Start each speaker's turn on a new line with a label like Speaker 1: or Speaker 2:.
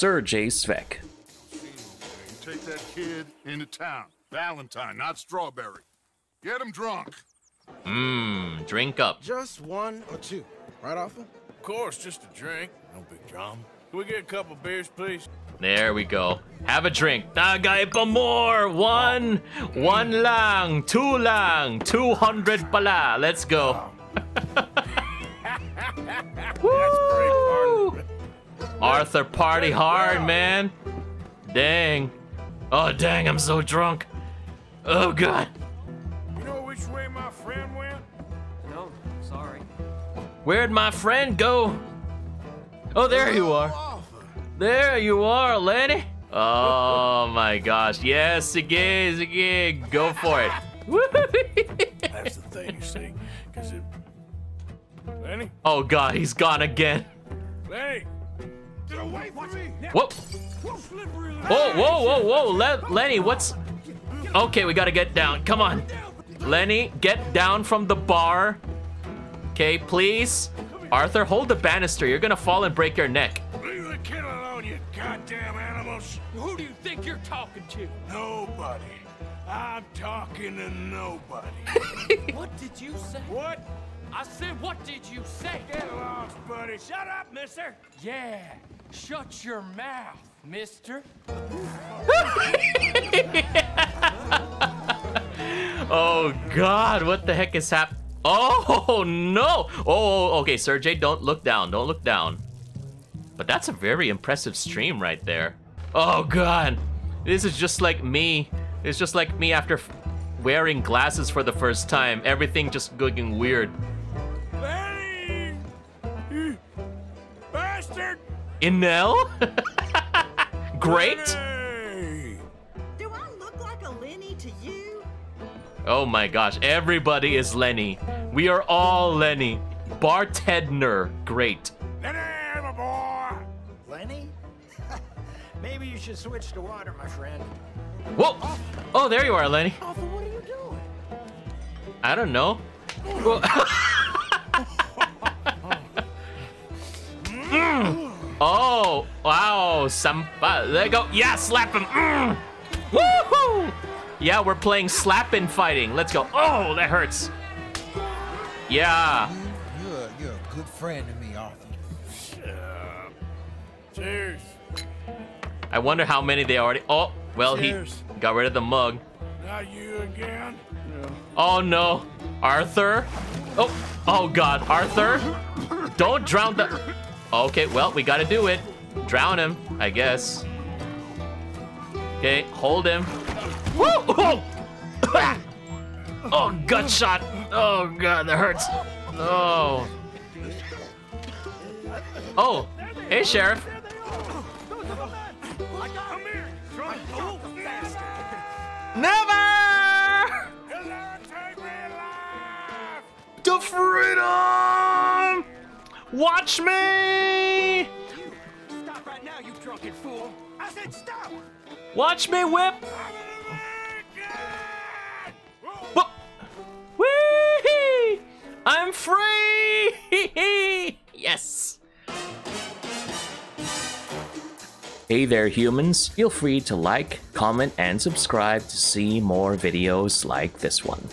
Speaker 1: Serjay Svek.
Speaker 2: You take that kid into town. Valentine, not Strawberry. Get him drunk.
Speaker 3: Mmm, drink up.
Speaker 4: Just one or two, right, Arthur?
Speaker 5: Of course, just a drink. No big drama. Can we get a couple beers, please?
Speaker 3: There we go. Have a drink. Tagay pa more. One. One lang. Two lang. 200 pala. Let's go. Woo! Arthur party hard, man. Dang. Oh, dang, I'm so drunk. Oh, God.
Speaker 5: You know which way my friend went?
Speaker 6: No, sorry.
Speaker 3: Where'd my friend go? Oh, there you are. There you are, Lenny. Oh my gosh. Yes, again, again. Go for it.
Speaker 5: That's the thing, you see. Because it. Lenny?
Speaker 3: Oh god, he's gone again.
Speaker 5: Lenny! Get away from me!
Speaker 3: Whoa. Whoa, whoa, whoa, whoa. Le- Lenny, what's. Okay, we gotta get down. Come on. Lenny, get down from the bar. Okay, please. Arthur, hold the banister. You're gonna fall and break your neck.
Speaker 5: Leave the kid alone, you goddamn animals!
Speaker 6: Who do you think you're talking to?
Speaker 5: Nobody. I'm talking to nobody.
Speaker 6: What did you say?
Speaker 5: what?
Speaker 6: I said, what did you say?
Speaker 5: Get lost, buddy. Shut up, mister!
Speaker 6: Yeah, shut your mouth, mister.
Speaker 3: Oh god, what the heck is hap? Oh no! Oh, oh okay, Serjay, don't look down. Don't look down. But that's a very impressive stream right there. Oh god, this is just like me. It's just like me after f- wearing glasses for the first time. Everything just looking weird.
Speaker 5: Lenny! You bastard!
Speaker 3: Inel? Great.
Speaker 7: Do I look like a Lenny to you?
Speaker 3: Oh my gosh, everybody is Lenny. We are all Lenny. Bartender, great.
Speaker 5: Lenny, my boy!
Speaker 8: Lenny? Maybe you should switch to water, my friend.
Speaker 3: Whoa! Oh, there you are, Lenny.
Speaker 8: Arthur, what are you doing?
Speaker 3: I don't know. Well- wow. Sampa. There you go. Yeah, slap him. Mm. Woohoo! Yeah, we're playing slapping fighting. Let's go. Oh, that hurts. Yeah.
Speaker 4: You're, you're a good friend to me, Arthur.
Speaker 5: Cheers.
Speaker 3: I wonder how many they already. Oh, well,
Speaker 5: Cheers.
Speaker 3: he got rid of the mug.
Speaker 5: Not you again?
Speaker 3: Oh no, Arthur. Oh, oh God, Arthur. Don't drown the. Okay, well, we gotta do it. Drown him, I guess. Okay, hold him. Woo! Oh, oh gut shot. Oh God, that hurts. Oh. Oh, hey, Sheriff. Never! To freedom! Watch me!
Speaker 8: Drunken fool! I said stop!
Speaker 3: Watch me whip! Whee! I'm free! yes! Hey there, humans. Feel free to like, comment, and subscribe to see more videos like this one.